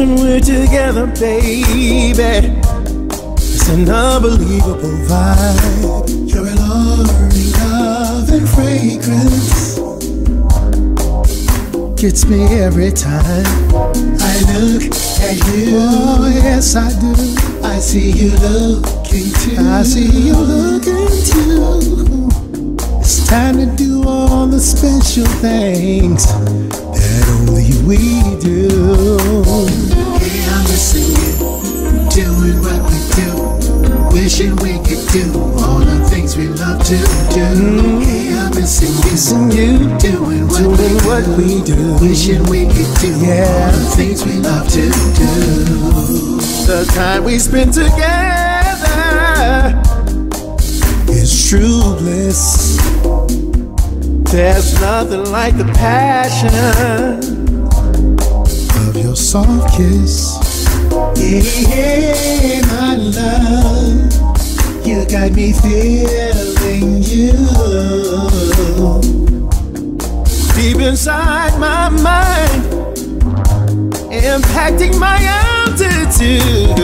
when we're together, baby. It's an unbelievable vibe. You're alluring love and fragrance. Gets me every time. I look at you. Oh, yes, I do. I see you looking too. I see you looking too. It's time to do all the special things that only we do. Missing you. Doing what doing we what do. we do. Wishing we could do Yeah. all the things we love to do. The time we spend together is true bliss. There's nothing like the passion of your soft kiss. Yeah, my love, you got me feeling you. Deep inside my mind, impacting my altitude.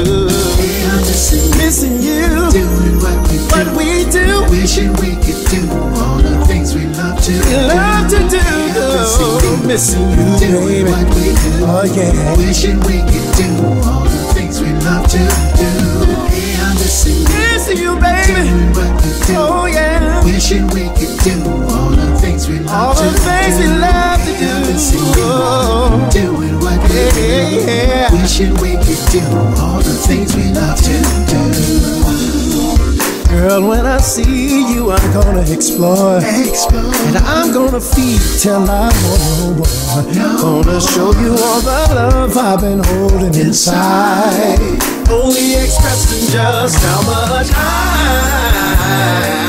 Missing you. Doing what we do. what we do, Wishing we could do all the things we love to we do. love to do. Missing you, Doing baby. what we do. Oh yeah. Wishing we could do all the things we love to do. Hey, I'm missing you. Missing you, baby. Doing what we do. Oh yeah. Wishing we could do all the things we love to do. things we love to Hey, I'm do. missing you. Oh. Doing what we do. yeah. Wishing we could do all the things we love to do. Girl, when I see you, I'm gonna explore. Explore. And I'm gonna feed till I want no more. Gonna show you all the love I've been holding inside. Only expressing just how much I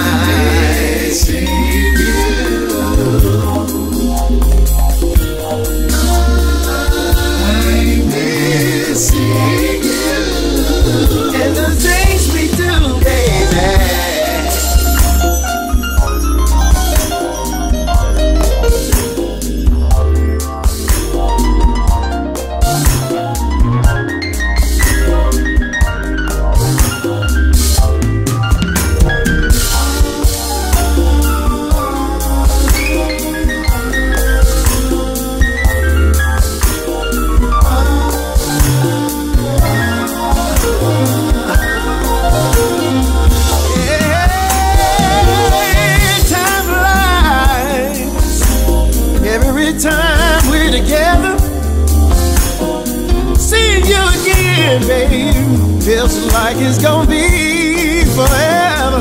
again, babe, feels like it's gonna be forever.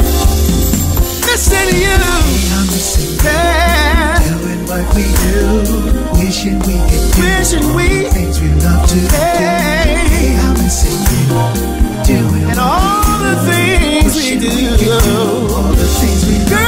Missing you, I'm missing you. Doing what we do. Wishing we could do wishing we, things we love to do. hey, I'm missing you. Doing and all the things we do. all the things we love